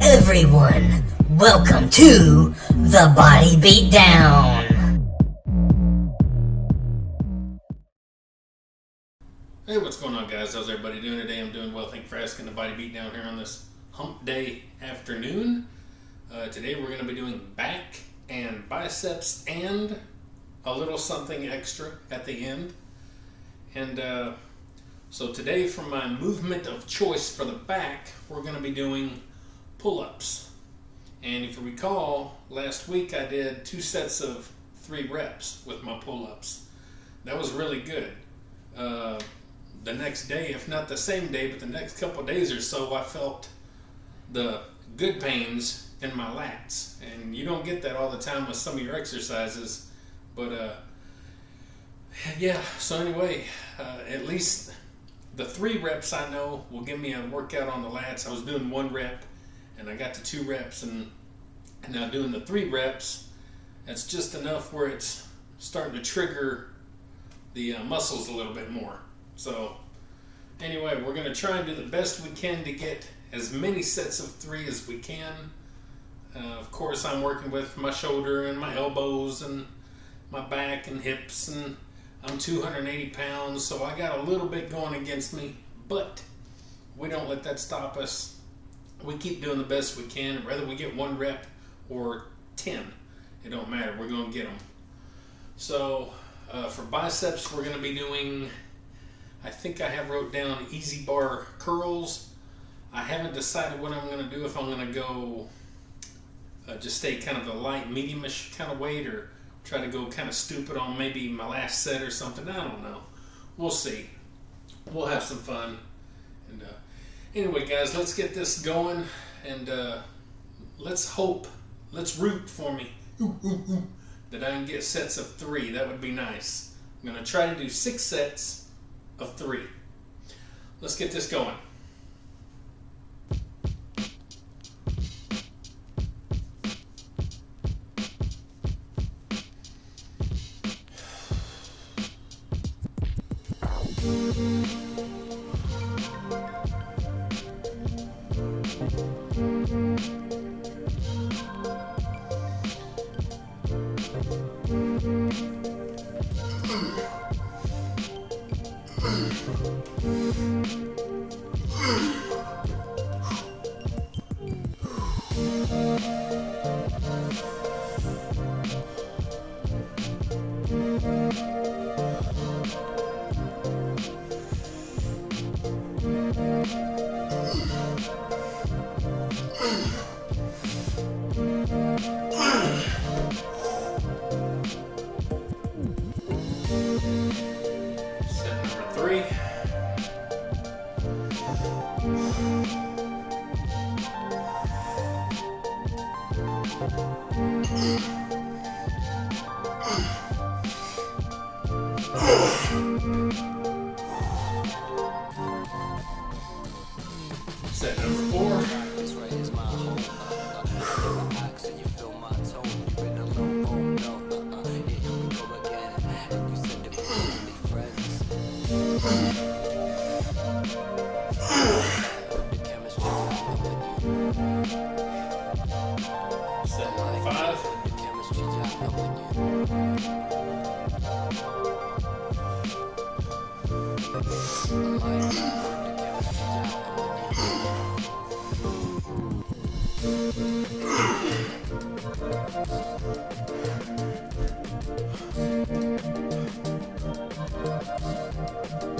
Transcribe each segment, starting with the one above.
everyone. Welcome to the Body Beatdown. Hey, what's going on, guys? How's everybody doing today? I'm doing well. Thank you for asking the Body Beatdown here on this hump day afternoon. Uh, today we're going to be doing back and biceps and a little something extra at the end. And uh, so today for my movement of choice for the back, we're going to be doing pull-ups. And if you recall, last week I did two sets of three reps with my pull-ups. That was really good. Uh, the next day, if not the same day, but the next couple days or so, I felt the good pains in my lats. And you don't get that all the time with some of your exercises. But uh, yeah, so anyway, uh, at least the three reps I know will give me a workout on the lats. I was doing one rep and I got to two reps and, now doing the three reps, that's just enough where it's starting to trigger the uh, muscles a little bit more. So anyway, we're to try and do the best we can to get as many sets of three as we can. Uh, of course, I'm working with my shoulder and my elbows and my back and hips and I'm 280 pounds, so I got a little bit going against me, but we don't let that stop us we keep doing the best we can. Whether we get one rep or 10, it don't matter. We're going to get them. So uh, for biceps, we're going to be doing, I think I have wrote down EZ bar curls. I haven't decided what I'm going to do, if I'm going to go uh, just stay kind of the light, mediumish kind of weight or try to go kind of stupid on maybe my last set or something. I don't know. We'll see. We'll have some fun. And uh, anyway, guys, let's get this going and uh, let's hope, let's root for me that I can get sets of three. That would be nice. I'm going to try to do six sets of three. Let's get this going. 他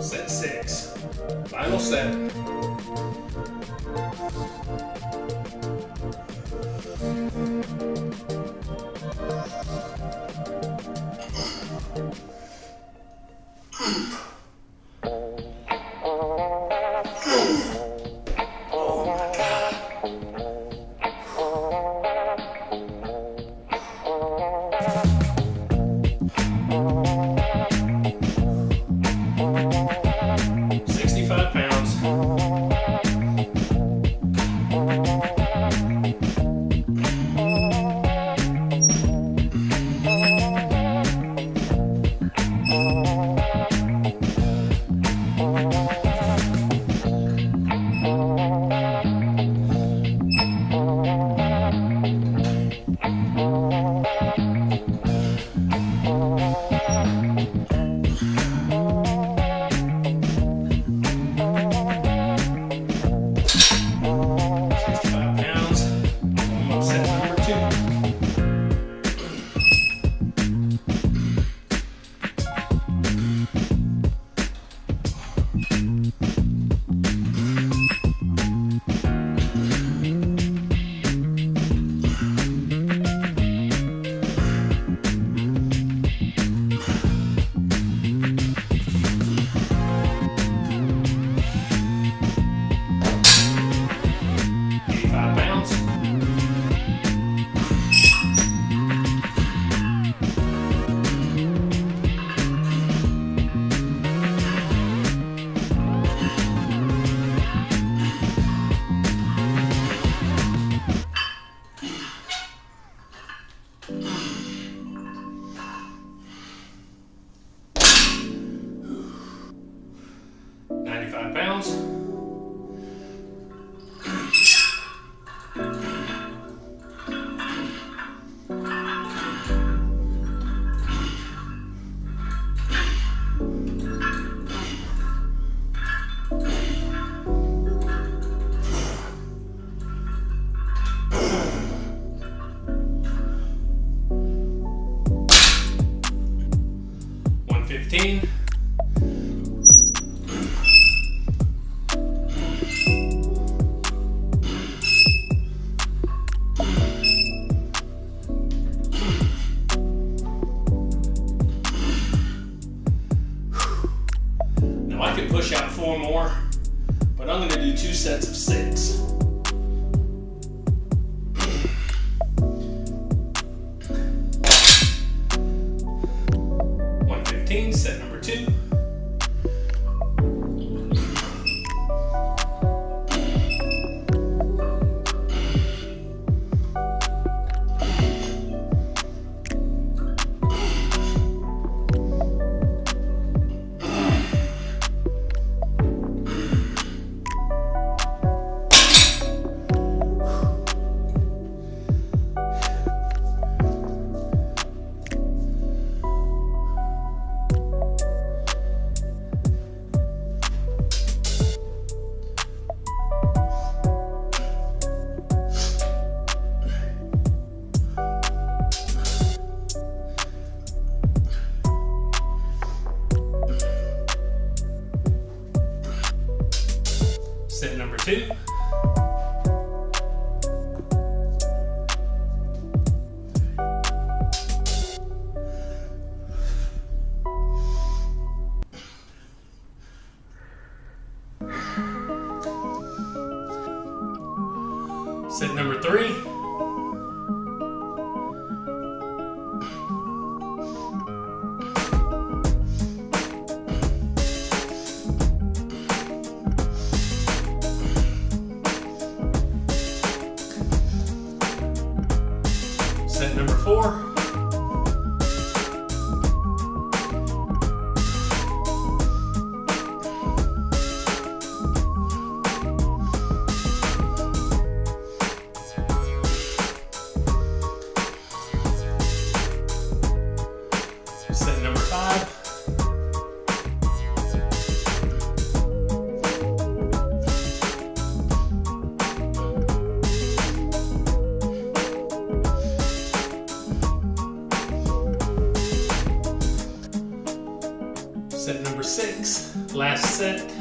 Set six. Final set. 15. Set six, last set.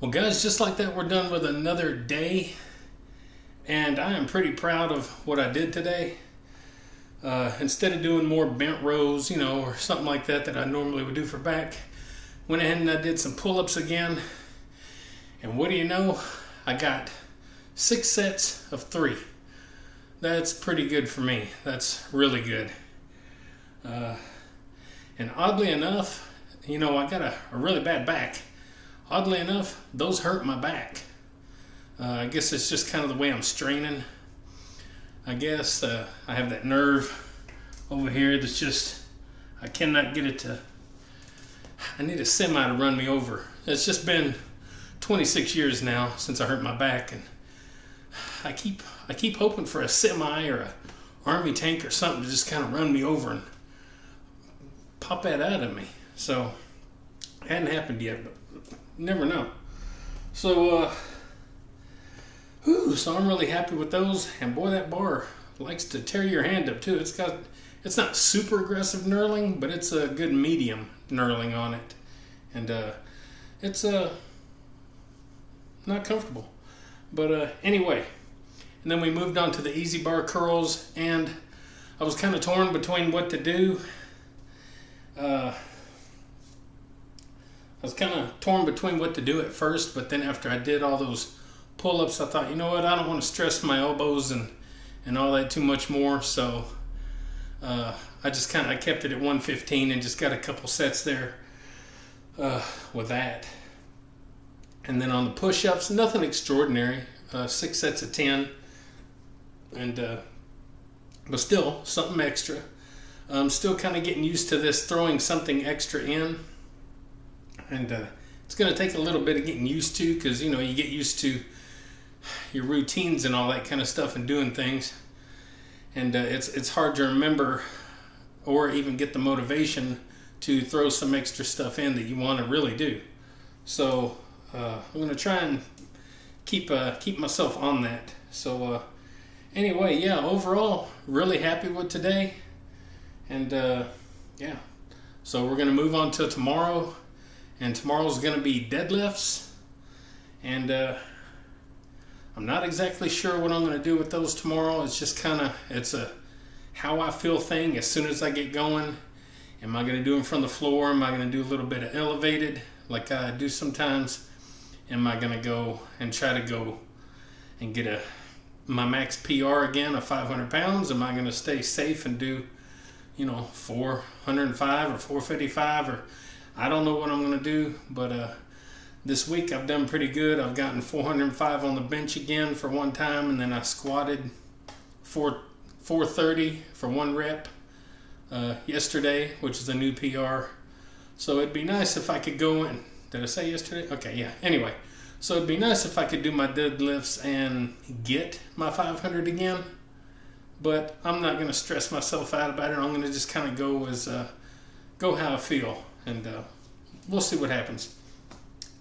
Well, guys, just like that, we're done with another day and I am pretty proud of what I did today. Uh, instead of doing more bent rows, you know, or something like that that I normally would do for back, went ahead and I did some pull-ups again. And what do you know? I got six sets of three. That's pretty good for me. That's really good. Uh, and oddly enough, you know, I got a, a really bad back. Oddly enough, those hurt my back. Uh, I guess it's just kind of the way I'm straining. I guess uh, I have that nerve over here that's just, I cannot get it to, I need a semi to run me over. It's just been 26 years now since I hurt my back and I keep, I keep hoping for a semi or a army tank or something to just kind of run me over and pop that out of me. So, it hadn't happened yet, but never know. So, uh, Whew, so I'm really happy with those. And boy, that bar likes to tear your hand up too. It's got it's not super aggressive knurling, but it's a good medium knurling on it, and uh, it's uh, not comfortable. But uh, anyway, and then we moved on to the EZ bar curls, and I was kind of torn between what to do. Uh, I was kind of torn between what to do at first, but then after I did all those pull-ups, I thought, you know what, I don't want to stress my elbows and and all that too much more. So uh, I just kind of I kept it at 115 and just got a couple sets there uh, with that. And then on the push-ups, nothing extraordinary. Uh, six sets of 10, and uh, but still something extra. I'm still kind of getting used to this throwing something extra in, and uh, it's going to take a little bit of getting used to because you know you get used to your routines and all that kind of stuff and doing things, and uh, it's it's hard to remember or even get the motivation to throw some extra stuff in that you want to really do. So uh, I'm to try and keep uh, keep myself on that. So uh, anyway, yeah, overall, really happy with today, and uh, yeah. So we're to move on to tomorrow, and tomorrow's to be deadlifts, and uh, I'm not exactly sure what I'm going to do with those tomorrow. It's just kind of it's a how I feel thing. As soon as I get going, am I going to do them from the floor? Am I going to do a little bit of elevated like I do sometimes? Am I going to go and try to go and get a my max PR again of 500 pounds? Am I going to stay safe and do, you know, 405 or 455 or I don't know what I'm going to do, but uh, this week I've done pretty good. I've gotten 405 on the bench again for one time, and then I squatted 4 430 for one rep uh, yesterday, which is a new PR. So it'd be nice if I could go in. Did I say yesterday? Okay, yeah. Anyway, so it'd be nice if I could do my deadlifts and get my 500 again. But I'm not going to stress myself out about it. I'm going to just kind of go as uh, go how I feel, and uh, we'll see what happens.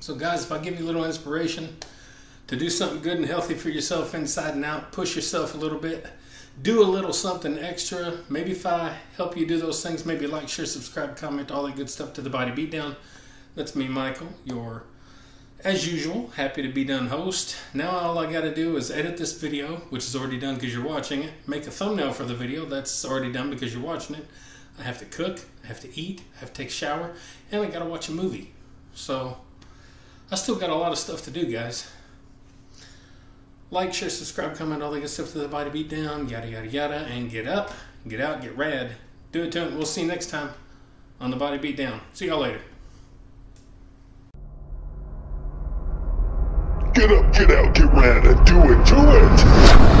So, guys, if I give you a little inspiration to do something good and healthy for yourself inside and out, push yourself a little bit, do a little something extra. Maybe if I help you do those things, maybe like, share, subscribe, comment, all that good stuff to the Body Beatdown. That's me, Michael, your, as usual, happy to be done host. Now all I got to do is edit this video, which is already done because you're watching it, make a thumbnail for the video, that's already done because you're watching it. I have to cook, I have to eat, I have to take a shower, and I got to watch a movie. So, I still got a lot of stuff to do, guys. Like, share, subscribe, comment, all that good stuff to the body beat down, yada, yada, yada, and get up, get out, get rad. Do it to it. We'll see you next time on the body beat down. See y'all later. Get up, get out, get rad, and do it, do it!